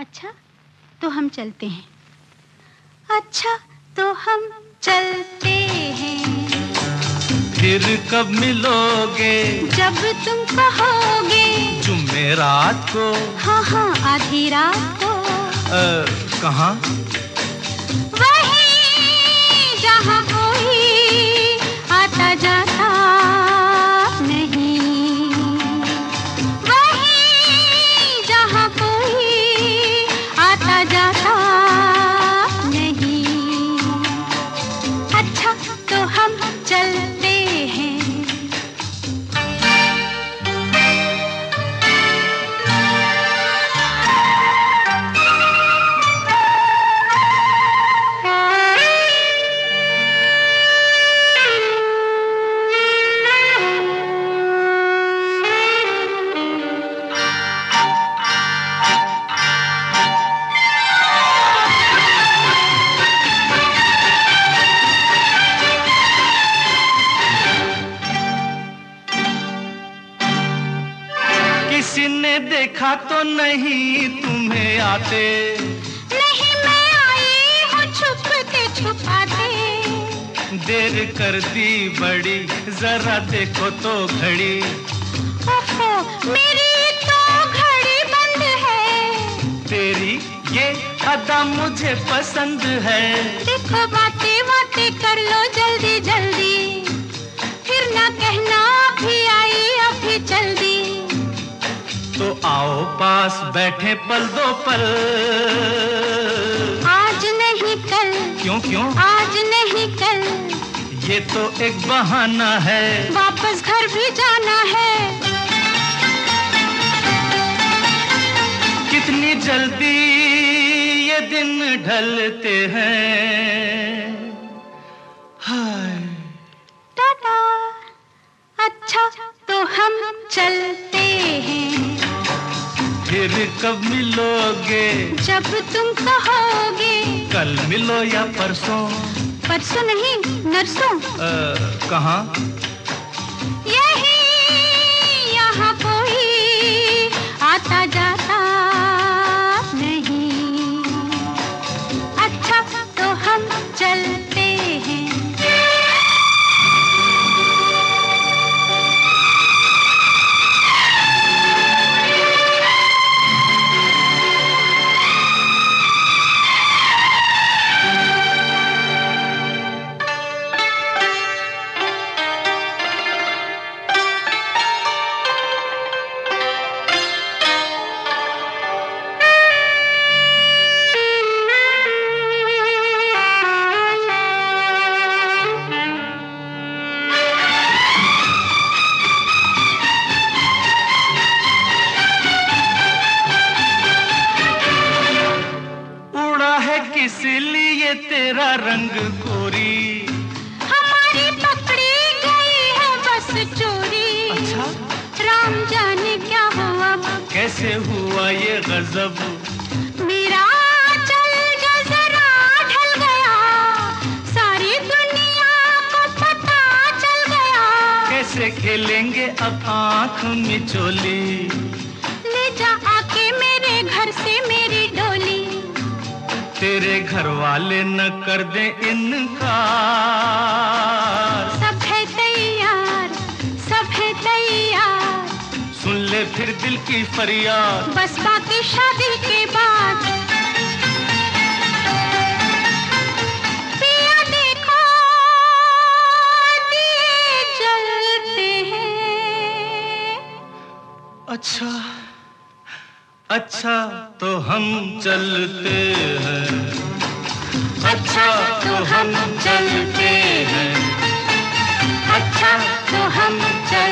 अच्छा तो हम चलते हैं। अच्छा तो हम चलते हैं। फिर कब मिलोगे? जब तुम कहोगे। जुमेरात को। हाँ हाँ आधी रात को। कहाँ? देखा तो नहीं तुम्हें आते। नहीं मैं आई हूँ छुपते छुपाते। देर कर दी बड़ी जरा देखो तो घड़ी। ओहो मेरी तो घड़ी बंद है। तेरी ये अदा मुझे पसंद है। देखो पास बैठे पल दो पल। आज नहीं कल। क्यों क्यों? आज नहीं कल। ये तो एक बहाना है। वापस घर भी जाना है। कितनी जल्दी ये दिन ढलते हैं। हाय। टाटा। अच्छा तो हम चलते हैं। फिर कब मिलोगे? जब तुम कहोगे। कल मिलो या परसों? परसों नहीं नरसों। कहाँ? लिए तेरा रंग गोरी हमारी पकड़ी गई है बस चोरी। अच्छा। राम जाने क्या हुआ? कैसे हुआ ये गजब? मेरा चल जरा ढल गया। सारी दुनिया को पता चल गया। कैसे खेलेंगे अब आँख मिचोली? ले तेरे घर वाले न कर दे इनकार। सब है तैयार सब है तैयार। सुन ले फिर दिल की फरियाद। बस बाकी शादी के बाद। अच्छा तो हम चलते हैं। अच्छा तो हम चलते हैं। अच्छा तो हम चलते